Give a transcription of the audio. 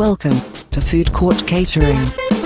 Welcome to Food Court Catering.